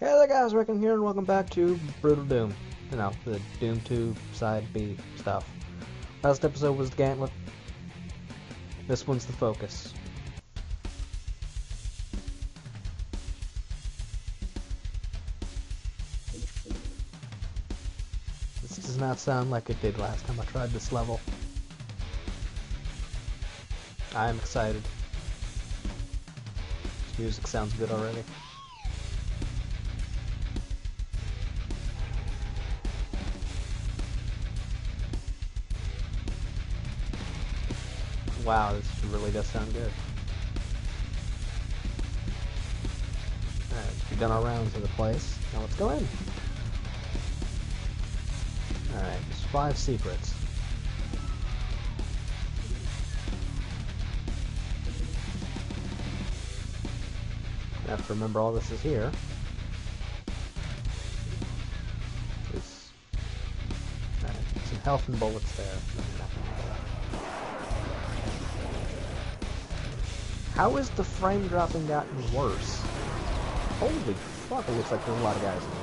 Hey there guys, Reckon here and welcome back to Brutal Doom. You know, the Doom 2 side B stuff. Last episode was the Gauntlet. This one's the Focus. This does not sound like it did last time I tried this level. I am excited. This music sounds good already. Wow, this really does sound good. Alright, we've done our rounds of the place. Now let's go in. Alright, there's five secrets. I have to remember all this is here. There's alright, some health and bullets there. How is the frame dropping gotten worse? Holy fuck, it looks like there's a lot of guys in here.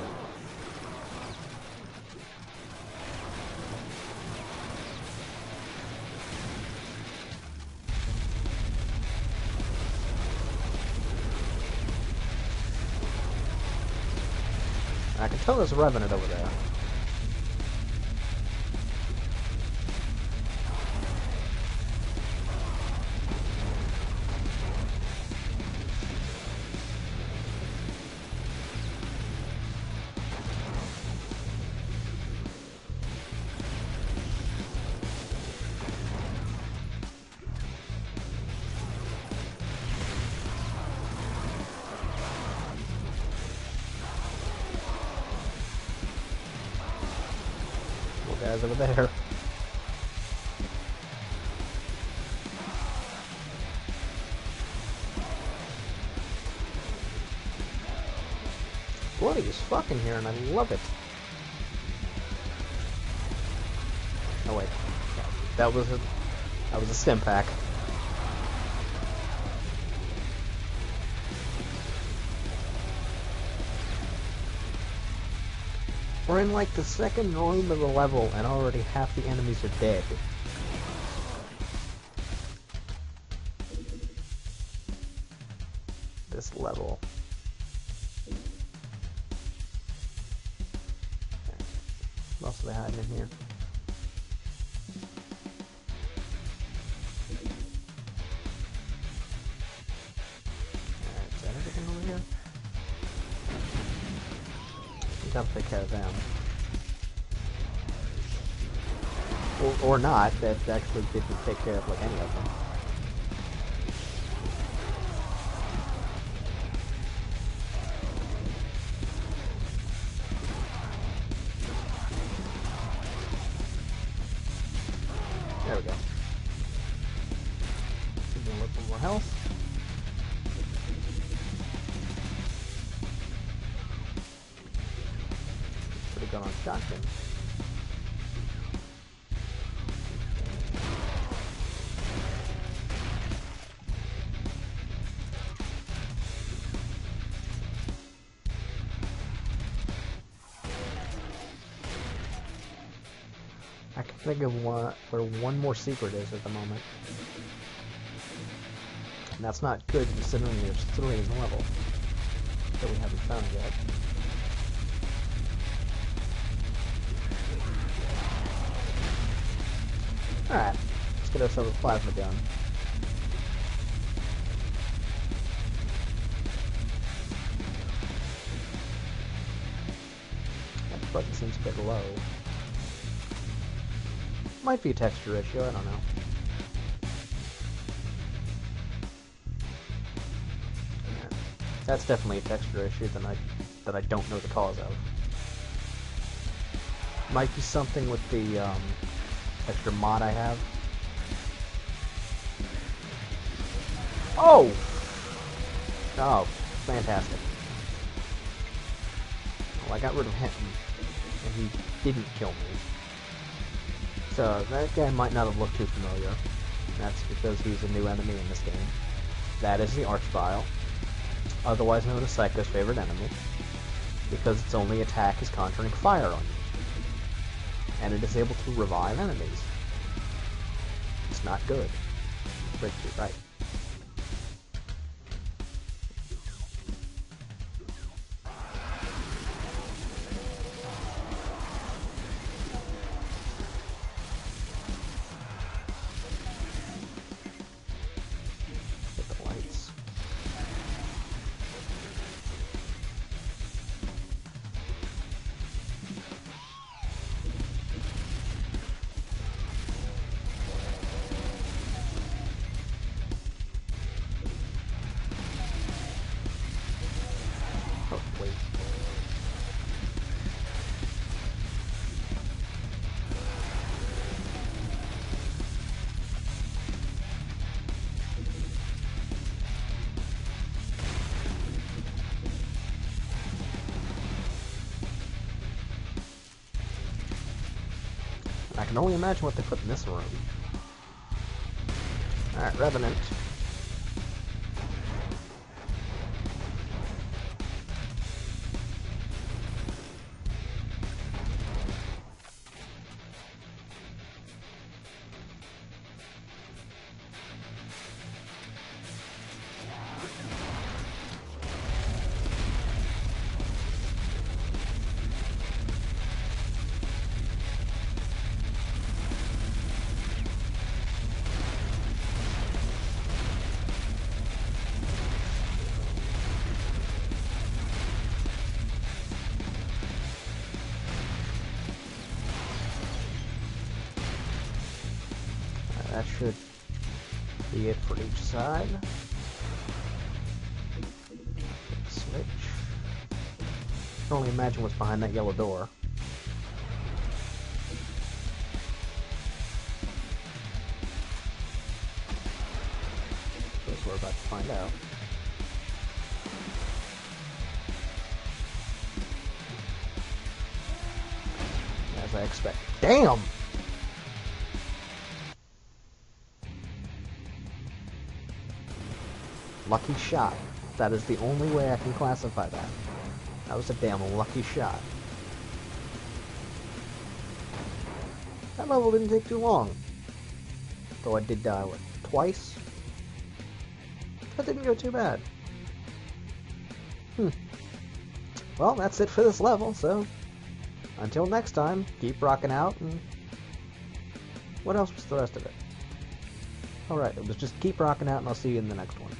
I can tell there's a Revenant over there. Guys over there. Bloody is fucking here, and I love it. Oh wait, that was a that was a stim pack. We're in like the second room of the level, and already half the enemies are dead. This level. They hiding in here? Care of them. Or, or not, that actually didn't take care of like any of them. Good on shotgun. I can think of one where one more secret is at the moment. And that's not good considering there's three in the level that we haven't found yet. Alright, let's get ourselves a plasma gun. That button seems a bit low. Might be a texture issue, I don't know. That's definitely a texture issue that I that I don't know the cause of. Might be something with the um, extra mod I have. Oh! Oh, fantastic. Well, I got rid of him, and he didn't kill me. So that guy might not have looked too familiar. That's because he's a new enemy in this game. That is the Archvile, otherwise known as Psycho's favorite enemy. because its only attack is conjuring fire on you. And it is able to revive enemies. It's not good. You're right. Wait. I can only imagine what they put in this room. Alright, Revenant. That should be it for each side. Switch. I can only imagine what's behind that yellow door. Guess we're about to find out. As I expect. Damn! Lucky shot. That is the only way I can classify that. That was a damn lucky shot. That level didn't take too long. Though I did die, what, twice? That didn't go too bad. Hmm. Well, that's it for this level, so... Until next time, keep rocking out, and... What else was the rest of it? Alright, it was just keep rocking out, and I'll see you in the next one.